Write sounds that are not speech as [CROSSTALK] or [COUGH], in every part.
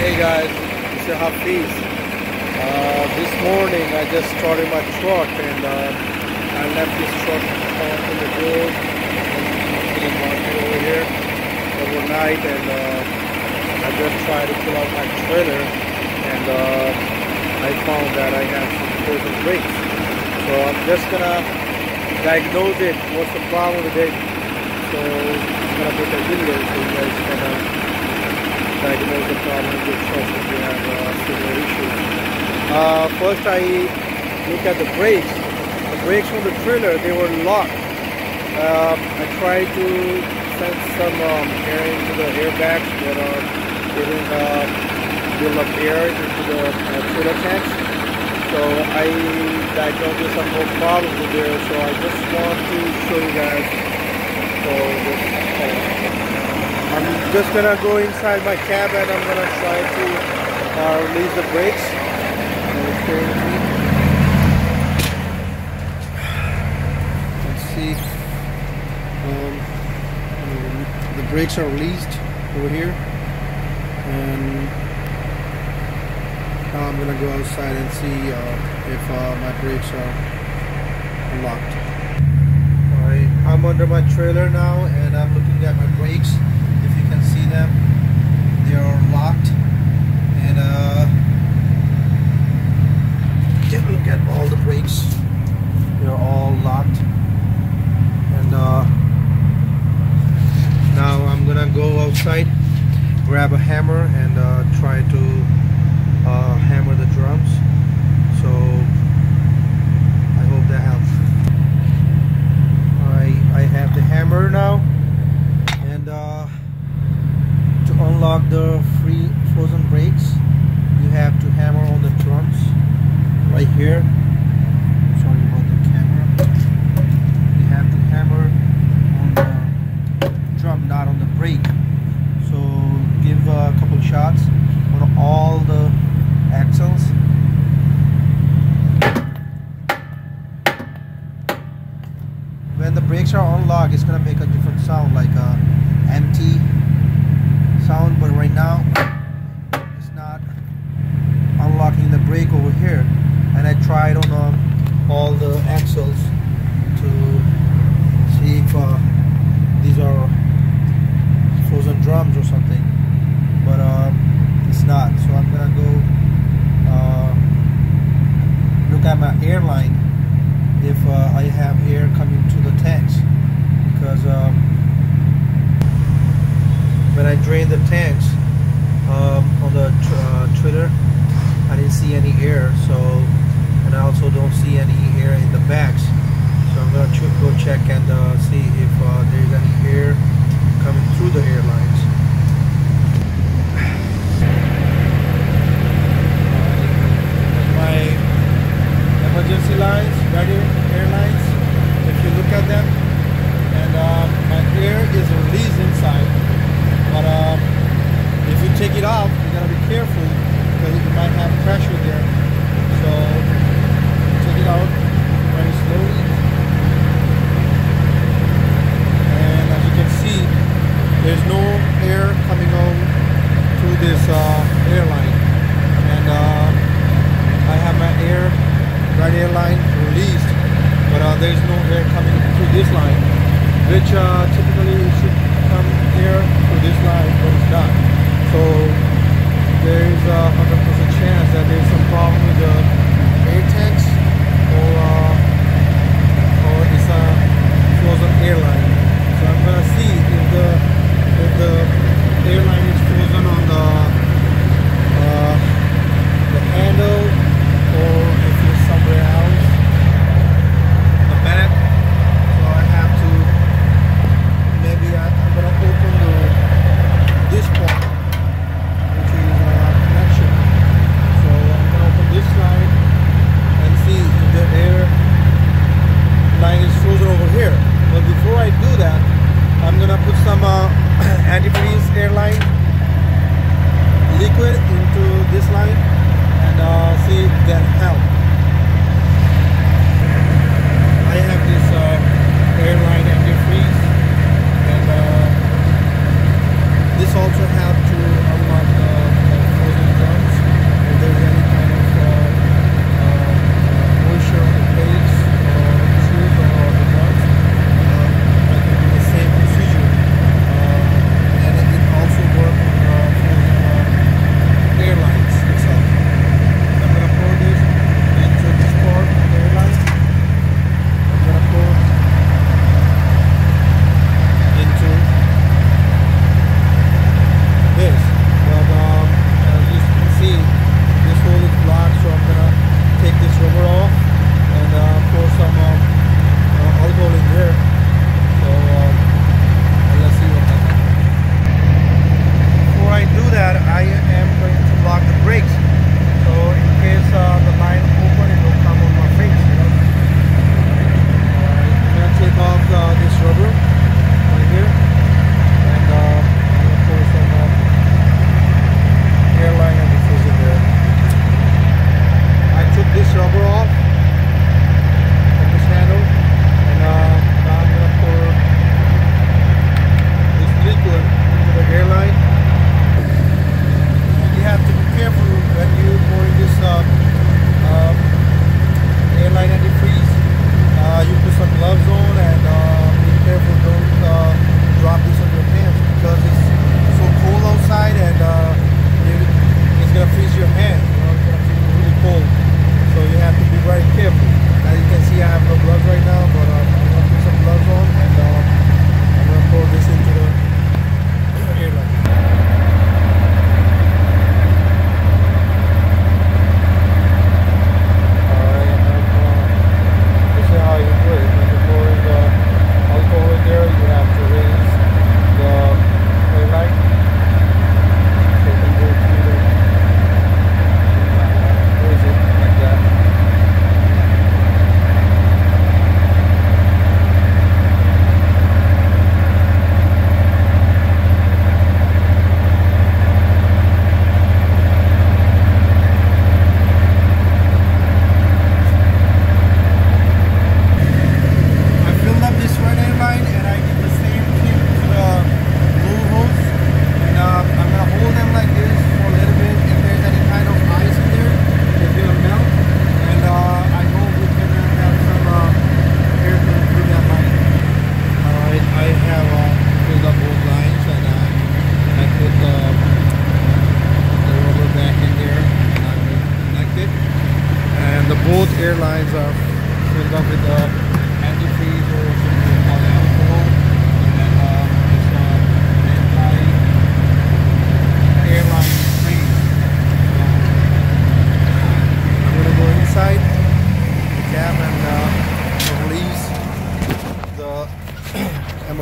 Hey guys, it's your Hafiz. Uh, this morning I just started my truck and uh, I left this truck in the road in the market over here overnight and uh, I just tried to pull out my trailer and uh, I found that I have some frozen brakes. So I'm just gonna diagnose it. What's the problem with it? So I'm gonna put a video so you guys can uh, diagnose the problem with truck if you have uh, similar issues. Uh, first I look at the brakes. The brakes on the trailer, they were locked. Um, I tried to send some um, air into the airbags that are getting uh, build up air into the uh, trailer tanks. So I diagnosed some more problems with there. So I just want to show you guys. So this, uh, I'm just gonna go inside my cab and I'm gonna try to uh, release the brakes. Me. Let's see. Um, the brakes are released over here, and now I'm gonna go outside and see uh, if uh, my brakes are locked. Alright, I'm under my trailer now, and I'm looking at my brakes. If you can see them, they are locked, and uh, take a look at all the brakes. They're all locked, and uh, now I'm gonna go outside, grab a hammer, and uh, try to uh, hammer the drums. So I hope that helps. I I have the hammer now, and uh, to unlock the free frozen brakes, you have to hammer on the drums right here. Sorry about the camera. You have to hammer on the drum, not on the brake. So give a couple shots on all the axles. When the brakes are unlocked, it's gonna make a different sound, like a empty sound. But right now, it's not unlocking the brake over here. And I tried on uh, all the axles to see if uh, these are frozen drums or something. But uh, it's not. So I'm gonna go uh, look at my airline if uh, I have air coming to the tanks because um, when I drained the tanks um, on the tr uh, trailer I didn't see any air so and I also don't see any air in the bags so I'm gonna ch go check and uh, see if uh, there's any air coming through the airlines my emergency lines, ready airlines. If you look at them, and um, my air is released inside, but um, if you take it off, you gotta be careful because you might have pressure there. So take it out very slowly, and as you can see, there's no air coming out through this uh, airline, and. Uh, I have my air right air line released, but uh, there is no air coming through this line, which uh, typically should come air through this line, but it's not. So there is a hundred percent chance that there is some problem with the air tanks, or uh, or it's a frozen airline. So I'm gonna see if the if the airline is frozen on the uh, the handle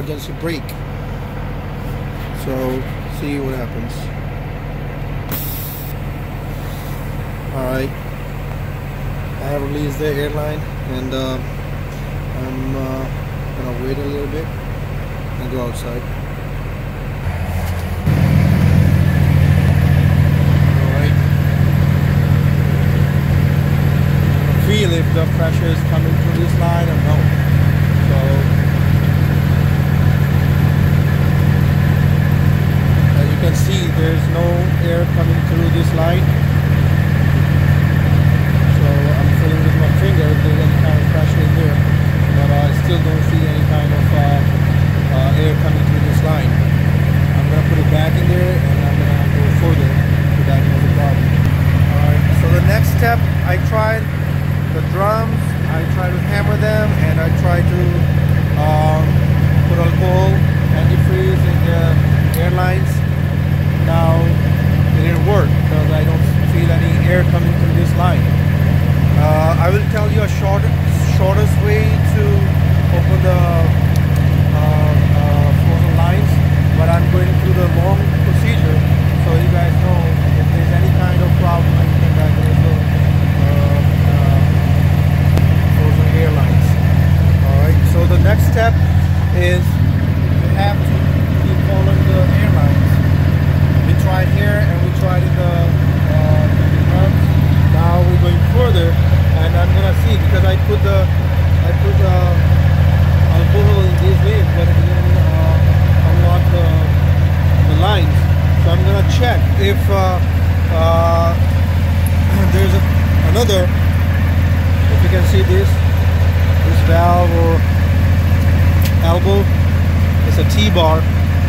the emergency brake. So see what happens. Alright. I have released the airline and uh, I'm uh, gonna wait a little bit and go outside. Alright. Feel if the pressure is coming through this line T-bar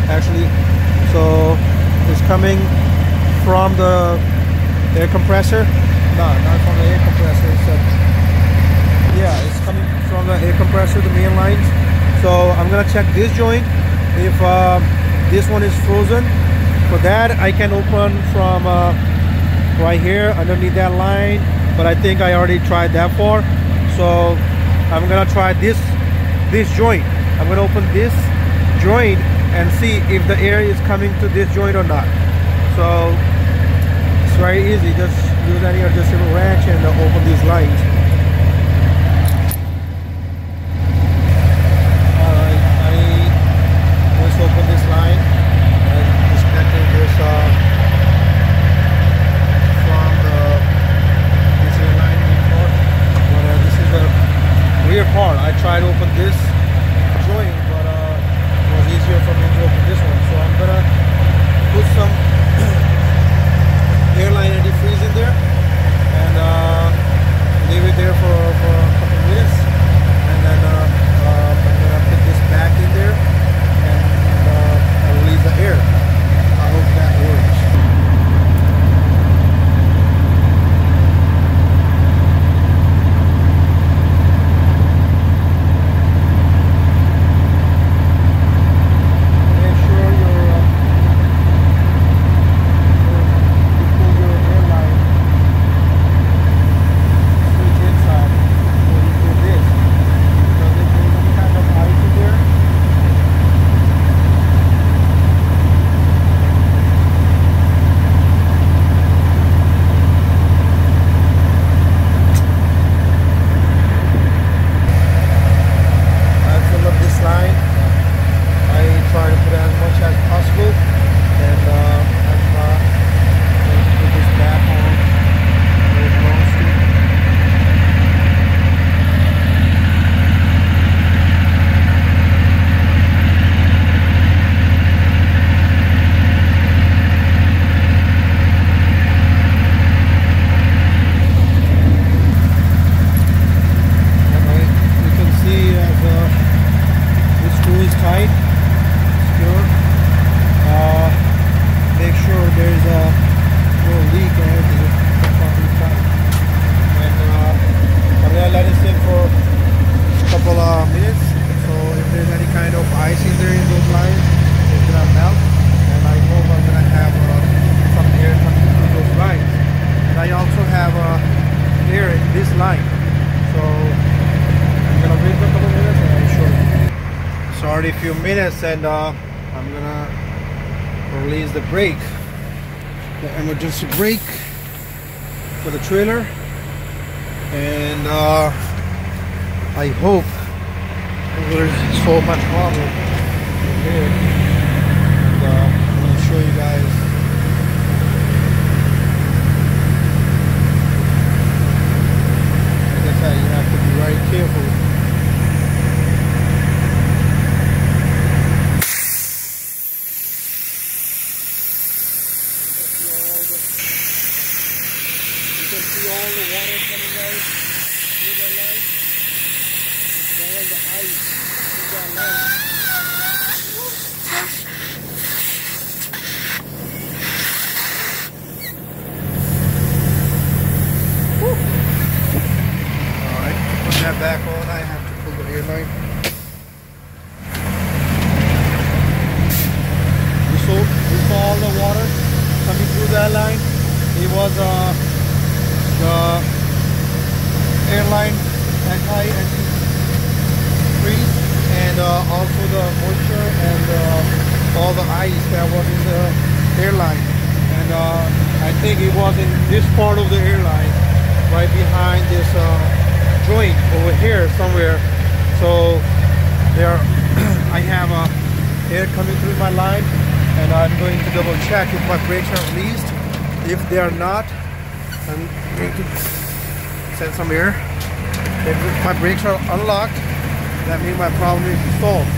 actually. So it's coming from the air compressor. No, not from the air compressor. It's a, yeah, it's coming from the air compressor, the main lines. So I'm gonna check this joint. If uh, this one is frozen, for that I can open from uh, right here underneath that line. But I think I already tried that far. So I'm gonna try this this joint. I'm gonna open this joint and see if the air is coming to this joint or not. So it's very easy. Just use any adjustable wrench and open these lines. I just opened this line and disconnecting this uh, from the this air line main. But this is the rear part. I tried to open this joint, but uh, it was easier for me to open this one. So I'm gonna put some [CLEARS THROAT] airline antifreeze in there and uh, leave it there for, for a couple minutes and then uh, I'm gonna put this back in there and uh, I'll release the air. I hope that works. Already a few minutes and uh, I'm gonna release the brake. The emergency brake for the trailer. And uh, I hope it will solve my problem. Here and uh, I'm gonna show you guys like I said you have to be very careful see all the water coming out through that line. All the ice through that line. Alright, put that back on. I have to pull the air line. We saw, we saw all the water coming through that line. It was uh the airline anti anti freeze and uh, also the moisture and uh, all the ice that was in the airline and uh, I think it was in this part of the airline right behind this uh, joint over here somewhere so there [CLEARS THROAT] I have uh, air coming through my line and I'm going to double check if my brakes are released if they are not I'm going to send some air. If my brakes are unlocked, that means my problem is solved.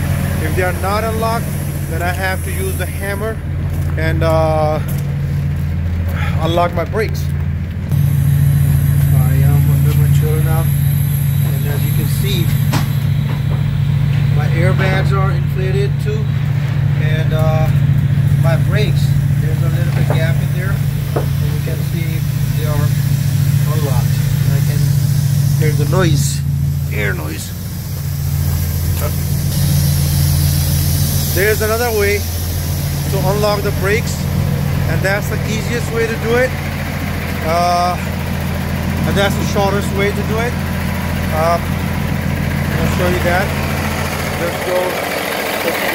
If they are not unlocked, then I have to use the hammer and uh, unlock my brakes. I am under my trailer now, and as you can see, my airbags are inflated too, and uh, my brakes, there's a little bit gap in there, and you can see they are unlocked. I can hear the noise, air noise. There's another way to unlock the brakes and that's the easiest way to do it. Uh, and that's the shortest way to do it. Uh, I'll show you that. Let's go open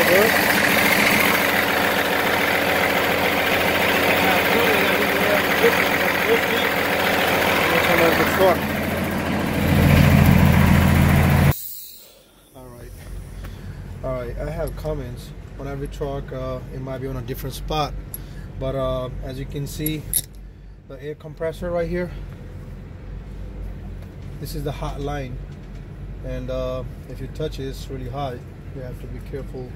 the truck. Alright. Alright, I have comments on every truck. Uh, it might be on a different spot. But uh, as you can see, the air compressor right here, this is the hot line. And uh, if you touch it, it's really hot. You have to be careful.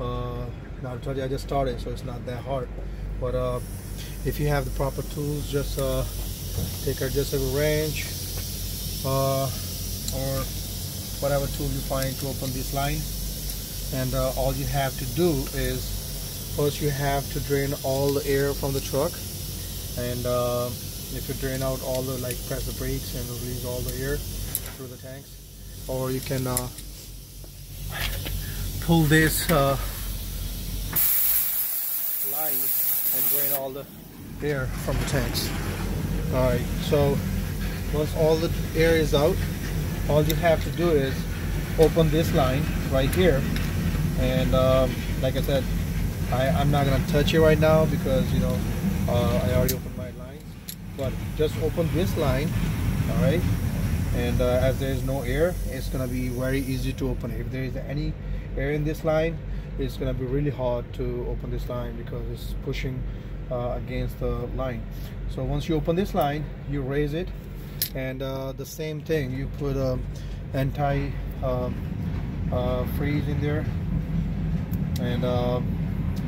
Uh, now I told you I just started, so it's not that hard. But uh, if you have the proper tools, just uh, take adjustable wrench uh, or whatever tool you find to open this line and uh, all you have to do is first you have to drain all the air from the truck. And uh, if you drain out all the like press the brakes and release all the air through the tanks. Or you can uh, pull this uh, line and drain all the air from the tanks. All right so once all the air is out all you have to do is open this line right here. And um, like I said I, I'm not gonna touch it right now because you know uh, I already opened my lines but just open this line all right? And uh, as there is no air it's gonna be very easy to open it. If there is any air in this line it's gonna be really hard to open this line because it's pushing uh, against the line. So once you open this line you raise it. And uh, the same thing you put um, anti um, uh, freeze in there. And uh,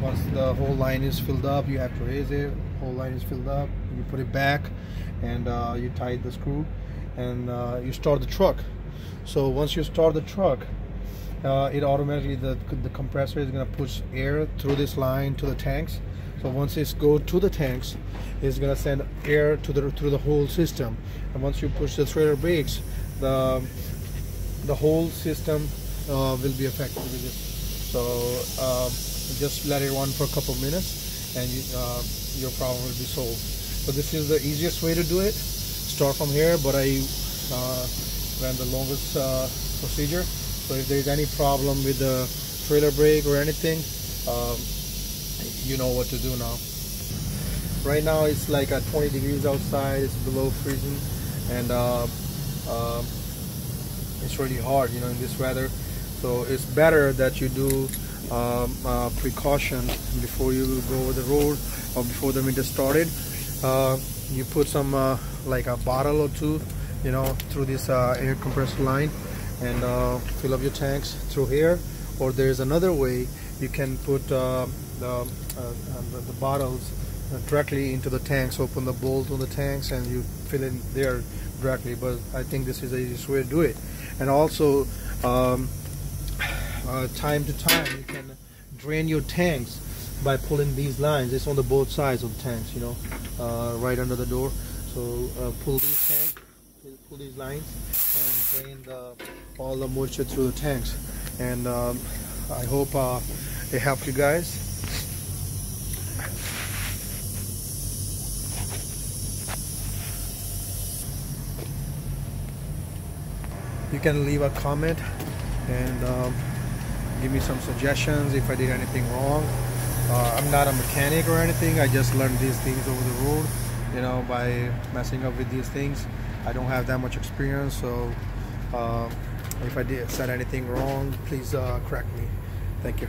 once the whole line is filled up you have to raise it whole line is filled up you put it back and uh, you tight the screw and uh, you start the truck so once you start the truck uh, it automatically the, the compressor is going to push air through this line to the tanks so once it's go to the tanks, it's gonna send air to the through the whole system. And once you push the trailer brakes, the the whole system uh, will be affected with this. So uh, just let it run for a couple minutes, and you, uh, your problem will be solved. So this is the easiest way to do it. Start from here, but I uh, ran the longest uh, procedure. So if there is any problem with the trailer brake or anything um, you know what to do now right now it's like at 20 degrees outside it's below freezing and uh, uh, it's really hard you know in this weather so it's better that you do um, uh, precaution before you go over the road or before the winter started. Uh, you put some uh, like a bottle or two you know through this uh, air compressor line and uh, fill up your tanks through here. Or there's another way you can put uh, the, the, bottles directly into the tanks open the bolt on the tanks and you fill in there directly. But I think this is the easiest way to do it. And also um, uh, time to time you can drain your tanks by pulling these lines. It's on the both sides of the tanks you know uh, right under the door. So uh, pull these tanks pull these lines and drain the, all the moisture through the tanks. And um, I hope uh, it helped you guys. You can leave a comment and um, give me some suggestions if I did anything wrong. Uh, I'm not a mechanic or anything. I just learned these things over the road you know by messing up with these things. I don't have that much experience so uh, if I did said anything wrong please uh, correct me. Thank you